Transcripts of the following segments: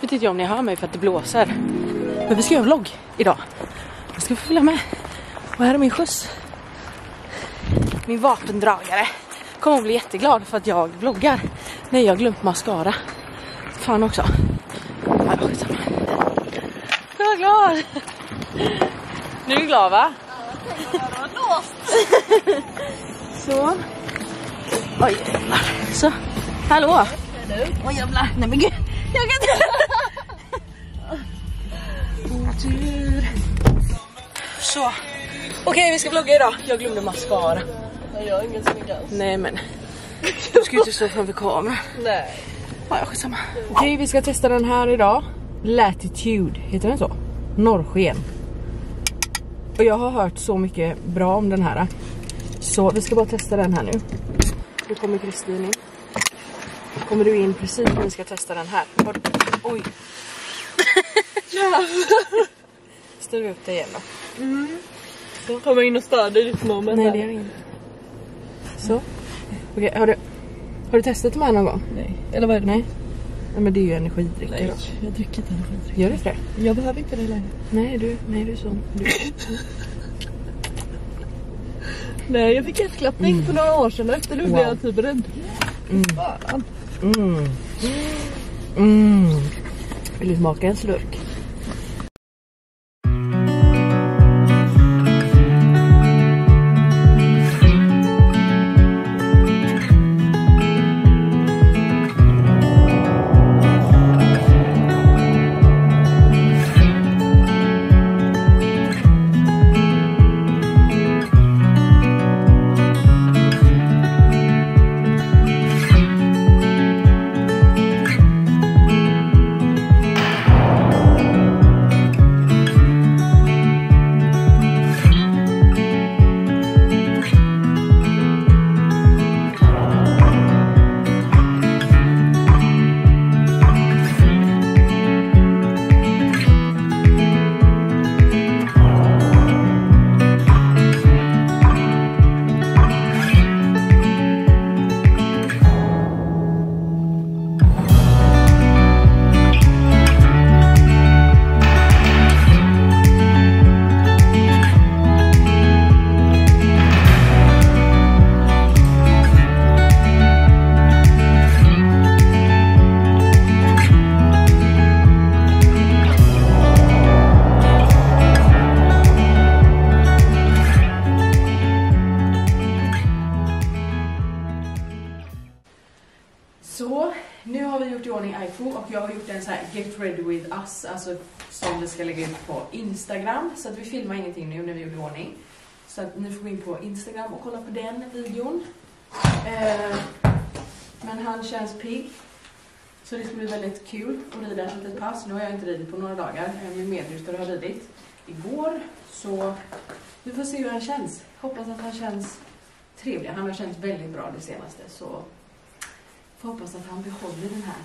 vet inte jag om ni hör mig för att det blåser. Men vi ska göra vlogg idag. Jag ska följa med. Och här är min skjuts. Min vapendragare kommer att bli jätteglad för att jag vloggar. Nej, jag har glömt mascara. Fan också. Ja, skitsamma. Jag var glad. Nu är du glad va? Så. Oj jävlar. Så. Hallå. Oj jävlar. Nej men gud. Jag kan inte. Otur. Så. Okej vi ska vlogga idag. Jag glömde mascara. Jag har ingen smink alls. Nej men. Du ska ju inte stå framför kameran. Nej. Ja, skitsamma. Okej, vi ska testa den här idag. Latitude, heter den så? Norrsken. Och jag har hört så mycket bra om den här. Så vi ska bara testa den här nu. Nu kommer Kristin in. Kommer du in precis när vi ska testa den här. Oj. Vi upp det igen då? Kommer in och stör dig i ditt moment. Nej det gör inget. Så. Okej, har du, har du testat de här någon gång? Nej. Eller vad är det? Nej. Nej men det är ju energidrycker Nej. då. Jag dricker inte energidryck. Gör du inte det? Jag behöver inte det längre. Nej du, nej du är sån. Du. Nej, jag fick hjärtklappning för några år sedan efter det Wow. blev jag typ rädd. Mm. Fan. Mm. mm. Mm. Vill du smaka en slurk? Ready alltså som vi ska lägga ut på Instagram. Så att vi filmar ingenting nu när vi gjorde i ordning. Så att ni får gå in på Instagram och kolla på den videon. Eh, men han känns pigg. Så det ska bli väldigt kul att rida ett litet pass. Nu har jag inte ridit på några dagar. Min medryttare har ridit igår. Så vi får se hur han känns. Hoppas att han känns trevlig. Han har känts väldigt bra det senaste. Så får hoppas att han behåller den här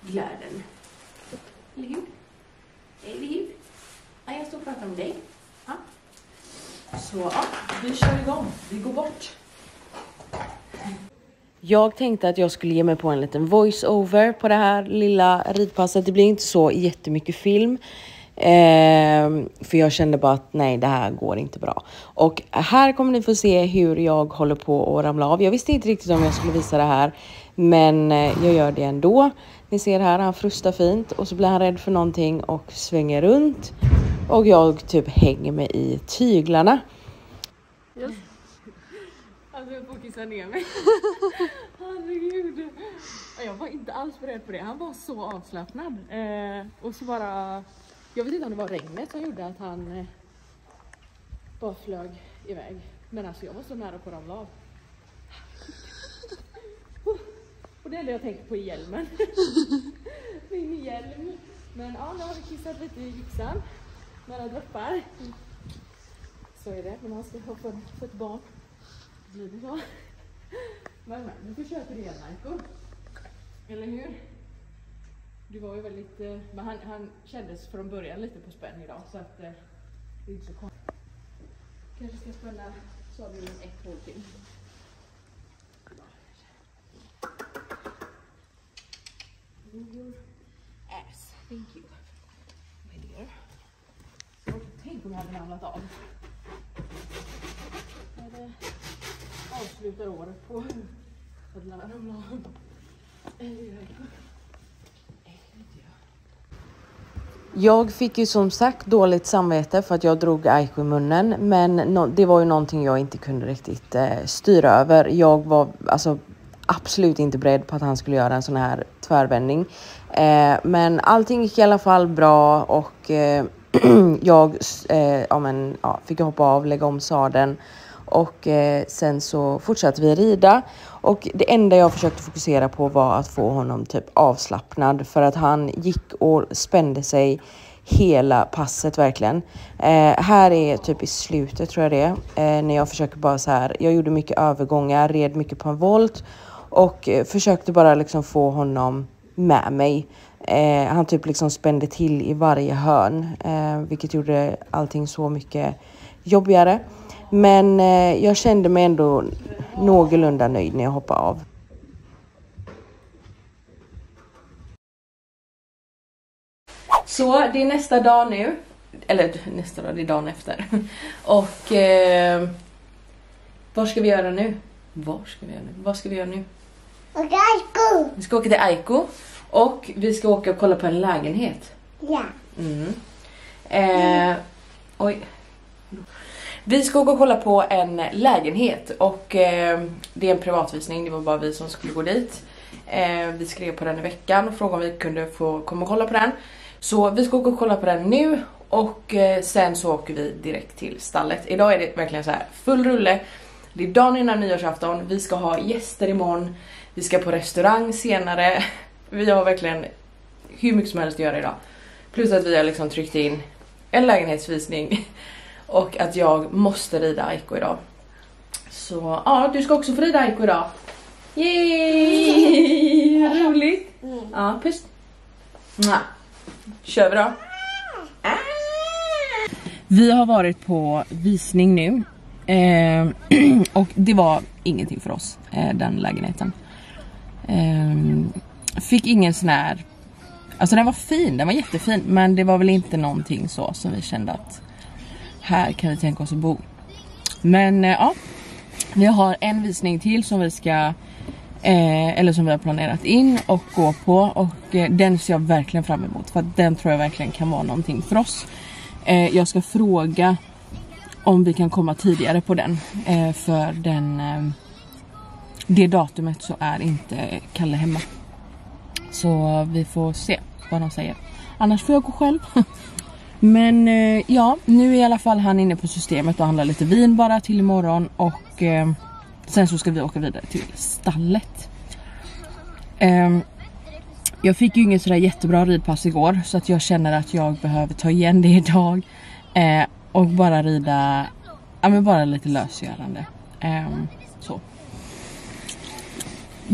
glädjen. Eller hur? Eller hur? Ja, jag står och pratar om dig. Ja. Så ja, vi kör igång. Vi går bort. Jag tänkte att jag skulle ge mig på en liten voice-over på det här lilla ridpasset. Det blir inte så jättemycket film. Eh, för jag kände bara att nej, det här går inte bra. Och här kommer ni få se hur jag håller på att ramla av. Jag visste inte riktigt om jag skulle visa det här, men eh, jag gör det ändå. Ni ser här, han frustar fint och så blir han rädd för någonting och svänger runt. Och jag typ hänger mig i tyglarna. Alltså jag får kissa ner mig. Herregud. Jag var inte alls beredd på det. Han var så avslappnad. Eh, och så bara... Jag vet inte om det var regnet som gjorde att han eh, bara flög iväg. Men alltså jag var så nära på att ramla av. Och det enda jag tänkte på är hjälmen. Min hjälm. Men ja, nu har vi kissat lite i yxan. Några droppar. Så är det när man ska ha för, för ett barn. Blir det så? Men, men du får köra till det Marco. Eller hur? Du var ju väldigt, eh, men han, han kändes från början lite på spänn idag så att eh, det är inte så konstigt. Kanske ska spänna sadeln ett hål till. Lior. ass. Thank you. My dear. Och tänk om jag hade ramlat av. Jag hade avslutar året på att ramla av. Jag fick ju som sagt dåligt samvete för att jag drog Aiko i munnen, men no det var ju någonting jag inte kunde riktigt eh, styra över. Jag var alltså absolut inte beredd på att han skulle göra en sån här tvärvändning. Eh, men allting gick i alla fall bra och eh, jag eh, ja, men, ja, fick hoppa av, lägga om sadeln och eh, sen så fortsatte vi rida och det enda jag försökte fokusera på var att få honom typ avslappnad för att han gick och spände sig hela passet verkligen. Eh, här är typ i slutet tror jag det är, eh, när jag försöker bara så här. Jag gjorde mycket övergångar, red mycket på en volt och eh, försökte bara liksom få honom med mig. Eh, han typ liksom spände till i varje hörn, eh, vilket gjorde allting så mycket jobbigare. Men eh, jag kände mig ändå någorlunda nöjd när jag hoppade av. Så det är nästa dag nu. Eller nästa dag, det är dagen efter. Och eh, vad ska vi göra nu? Vad ska vi göra nu? Vad ska vi göra nu? Aiko! Vi ska åka till Aiko och vi ska åka och kolla på en lägenhet. Ja. Mm. Eh, oj. Vi ska åka och kolla på en lägenhet och eh, det är en privatvisning, det var bara vi som skulle gå dit. Eh, vi skrev på den i veckan och frågade om vi kunde få komma och kolla på den. Så vi ska åka och kolla på den nu och eh, sen så åker vi direkt till stallet. Idag är det verkligen så här full rulle. Det är dagen innan nyårsafton, vi ska ha gäster imorgon, vi ska på restaurang senare. Vi har verkligen hur mycket som helst att göra idag. Plus att vi har liksom tryckt in en lägenhetsvisning och att jag måste rida Aiko idag. Så ja, du ska också få rida Aiko idag. Yay! Roligt! Ja, puss. Mwah. Kör vi då. Vi har varit på visning nu eh, och det var ingenting för oss, eh, den lägenheten. Eh, fick ingen sån här, alltså den var fin, den var jättefin men det var väl inte någonting så som vi kände att här kan vi tänka oss att bo. Men eh, ja, vi har en visning till som vi ska Eh, eller som vi har planerat in och gå på och eh, den ser jag verkligen fram emot för att den tror jag verkligen kan vara någonting för oss. Eh, jag ska fråga om vi kan komma tidigare på den eh, för den eh, det datumet så är inte Kalle hemma. Så vi får se vad de säger. Annars får jag gå själv. Men eh, ja, nu är i alla fall han inne på systemet och handlar lite vin bara till imorgon och eh, Sen så ska vi åka vidare till stallet. Ehm, jag fick ju inget sådär jättebra ridpass igår så att jag känner att jag behöver ta igen det idag. Eh, och bara rida, ja men bara lite lösgörande. Ehm, så.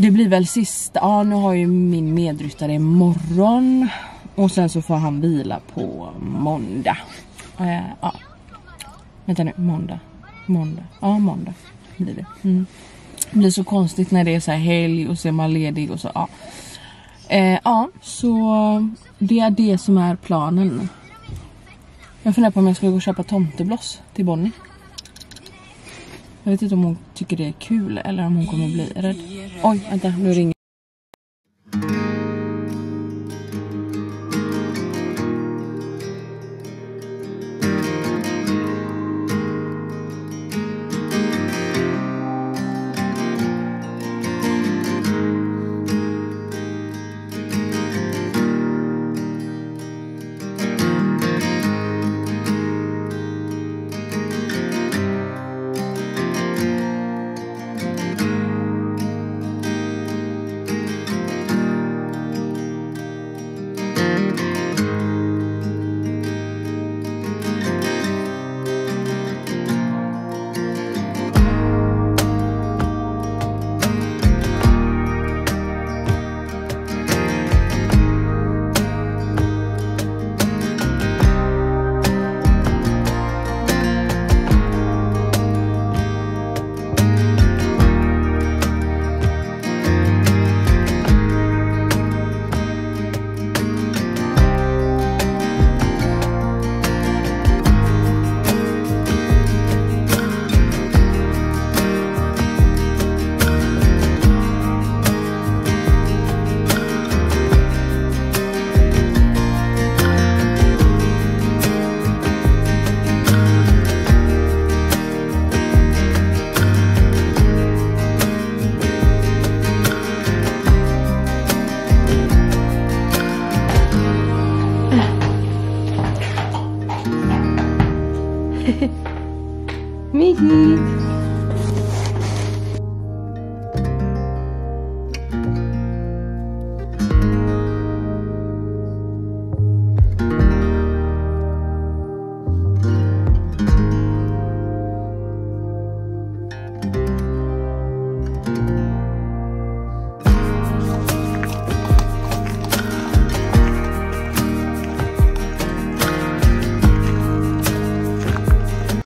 Det blir väl sista, ja nu har ju min medryttare imorgon. Och sen så får han vila på måndag. Uh, ja. Vänta nu, måndag. Måndag. Ja, måndag blir det. Mm. Det blir så konstigt när det är så här helg och så är man ledig och så. Ja. Eh, ja, så det är det som är planen. Jag funderar på om jag ska gå och köpa tomtebloss till Bonnie. Jag vet inte om hon tycker det är kul eller om hon kommer bli rädd. Oj, vänta, nu ringer